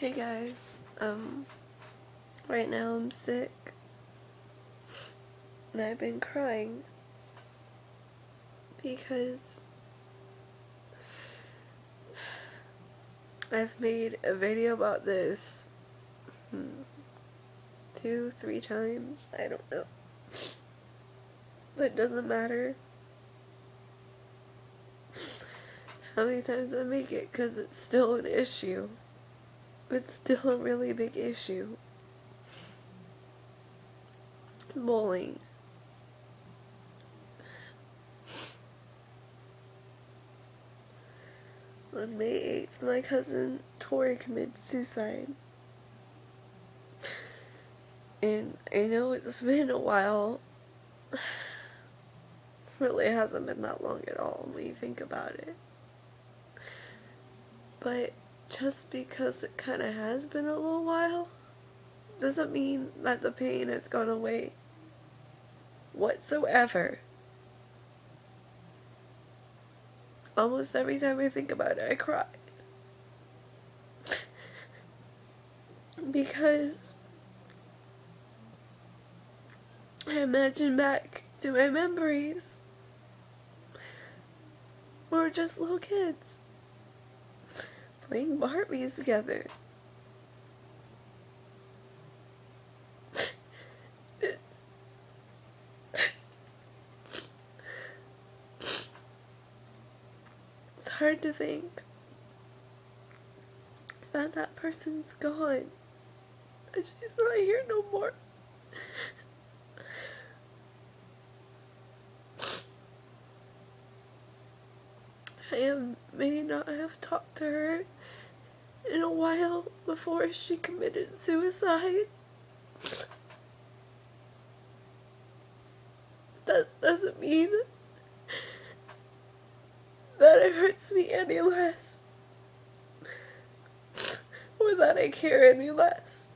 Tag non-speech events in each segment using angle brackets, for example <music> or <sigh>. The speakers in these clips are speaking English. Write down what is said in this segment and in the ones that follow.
Hey guys, um, right now I'm sick. And I've been crying because I've made a video about this hmm, two, three times, I don't know, but it doesn't matter how many times I make it because it's still an issue. It's still a really big issue. Bullying. On May 8th, my cousin Tori committed suicide. And I know it's been a while. <sighs> really hasn't been that long at all when you think about it. But just because it kind of has been a little while doesn't mean that the pain has gone away whatsoever. Almost every time I think about it, I cry. <laughs> because I imagine back to my memories. We were just little kids playing Barbies together. it's hard to think that that person's gone. That she's not here no more. I may not have talked to her in a while before she committed suicide. That doesn't mean that it hurts me any less or that I care any less.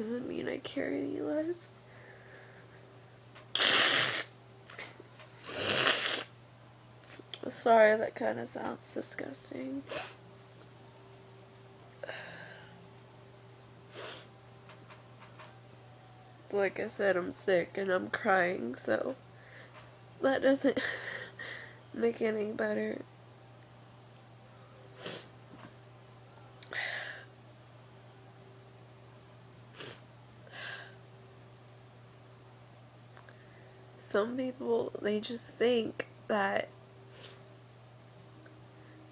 Doesn't mean I care any less. Sorry, that kind of sounds disgusting. Like I said, I'm sick and I'm crying, so that doesn't <laughs> make any better. Some people, they just think that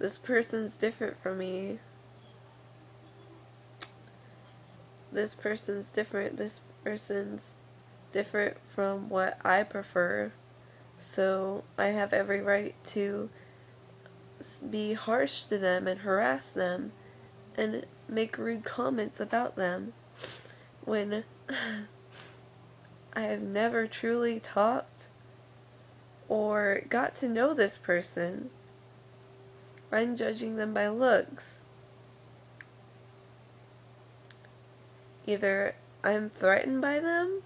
this person's different from me. This person's different. This person's different from what I prefer. So I have every right to be harsh to them and harass them and make rude comments about them when <laughs> I have never truly talked or got to know this person. I'm judging them by looks. Either I'm threatened by them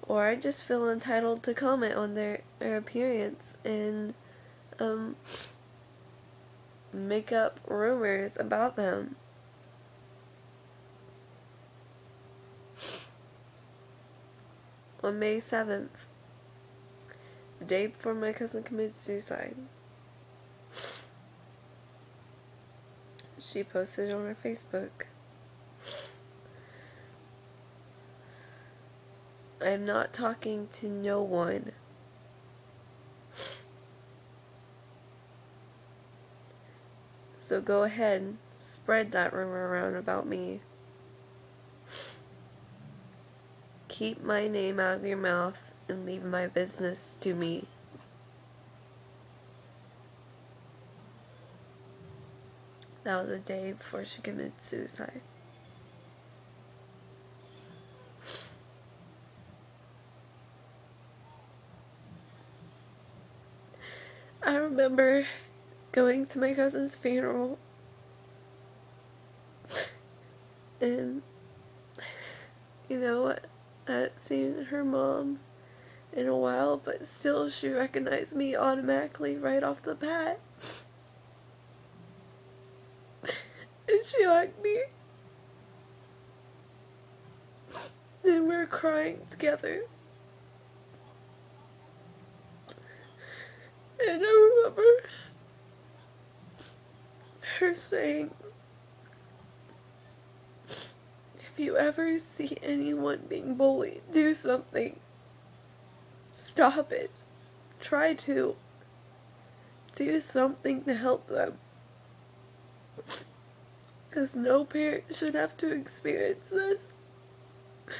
or I just feel entitled to comment on their, their appearance and um, make up rumors about them. On May 7th, the day before my cousin committed suicide. She posted on her Facebook. I'm not talking to no one. So go ahead, spread that rumor around about me. Keep my name out of your mouth and leave my business to me. That was a day before she committed suicide. I remember going to my cousin's funeral <laughs> and you know I hadn't seen her mom in a while but still she recognized me automatically right off the bat. <laughs> And she hugged me. And we were crying together. And I remember her saying if you ever see anyone being bullied, do something. Stop it. Try to. Do something to help them. Because no parent should have to experience this. <laughs>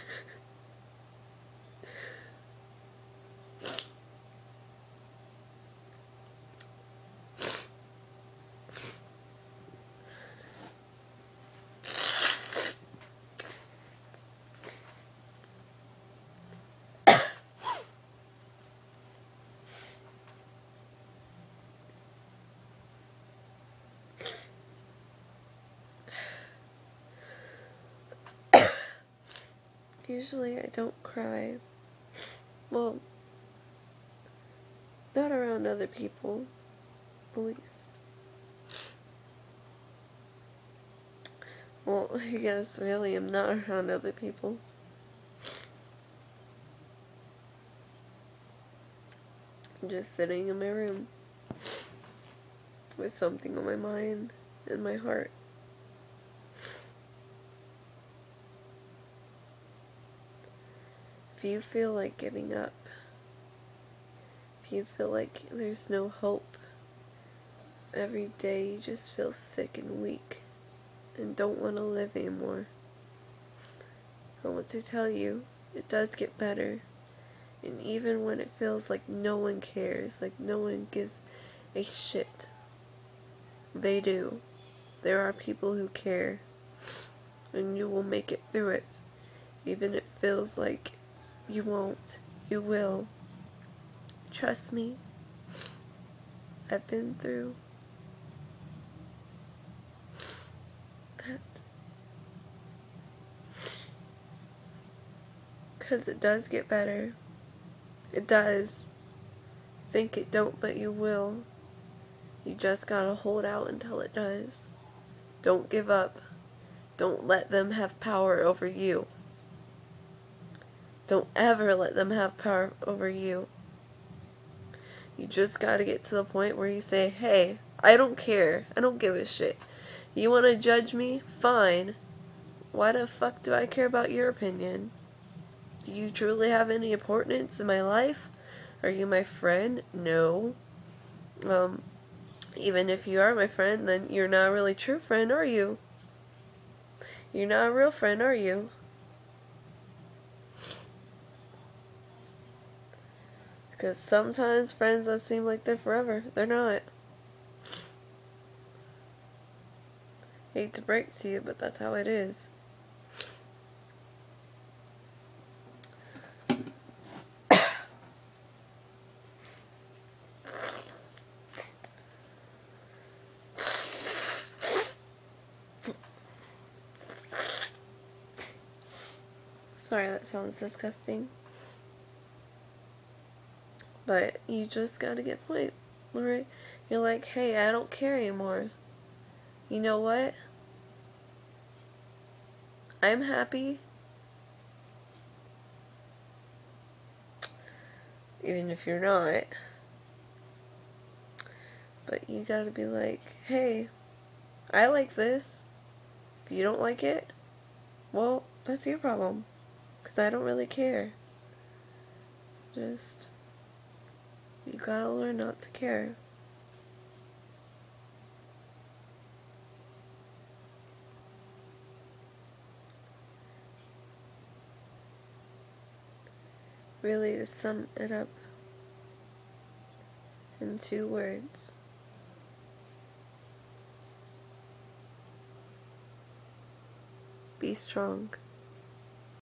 Usually I don't cry. Well, not around other people, at least. Well, <laughs> I guess really I'm not around other people. I'm just sitting in my room with something on my mind and my heart. If you feel like giving up, if you feel like there's no hope, every day you just feel sick and weak and don't want to live anymore, I want to tell you, it does get better. And even when it feels like no one cares, like no one gives a shit, they do. There are people who care, and you will make it through it. Even if it feels like you won't. You will. Trust me. I've been through that. Because it does get better. It does. Think it don't, but you will. You just gotta hold out until it does. Don't give up. Don't let them have power over you. Don't ever let them have power over you. You just gotta get to the point where you say, hey, I don't care. I don't give a shit. You wanna judge me? Fine. Why the fuck do I care about your opinion? Do you truly have any importance in my life? Are you my friend? No. Um, even if you are my friend, then you're not a really true friend, are you? You're not a real friend, are you? Because sometimes friends that seem like they're forever, they're not. Hate to break to you, but that's how it is. <coughs> Sorry, that sounds disgusting. But you just gotta get point, right? You're like, hey, I don't care anymore. You know what? I'm happy. Even if you're not. But you gotta be like, hey, I like this. If you don't like it, well, that's your problem. Because I don't really care. Just you gotta learn not to care. Really, to sum it up in two words. Be strong.